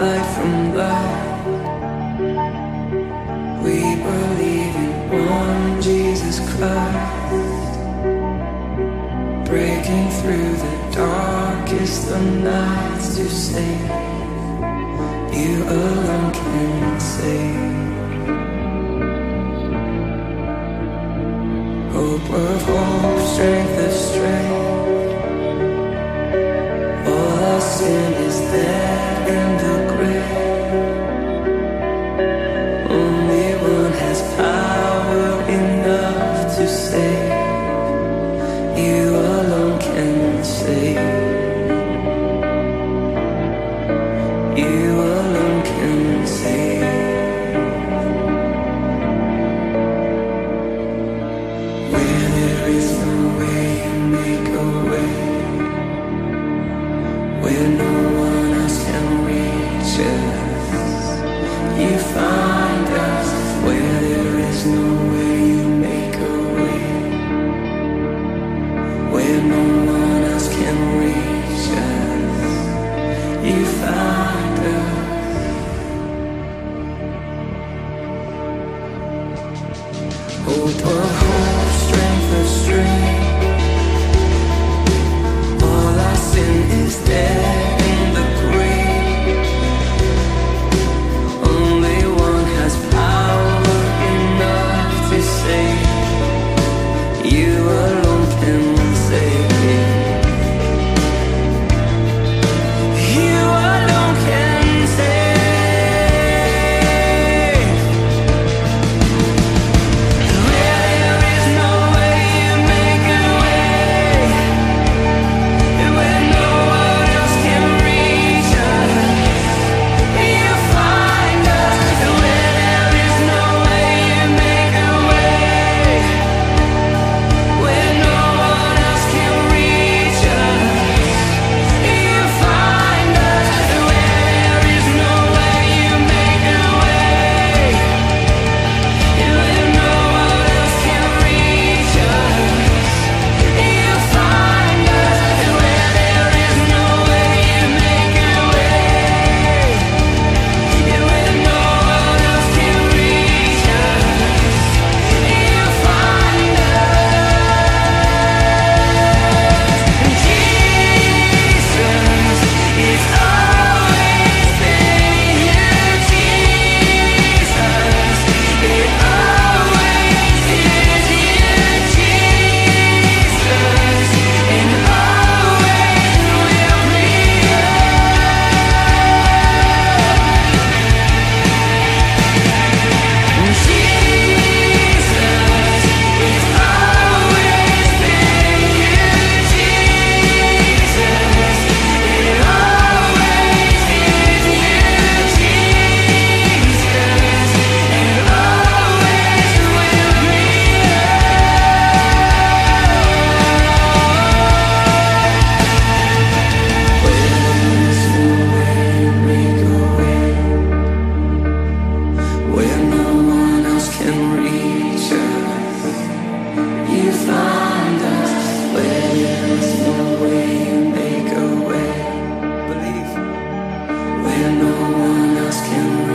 light from love. We believe in one Jesus Christ, breaking through the darkest of nights to save You alone can save. Hope of hope, strength of strength. All our sin is there. you were Oh. and no one else can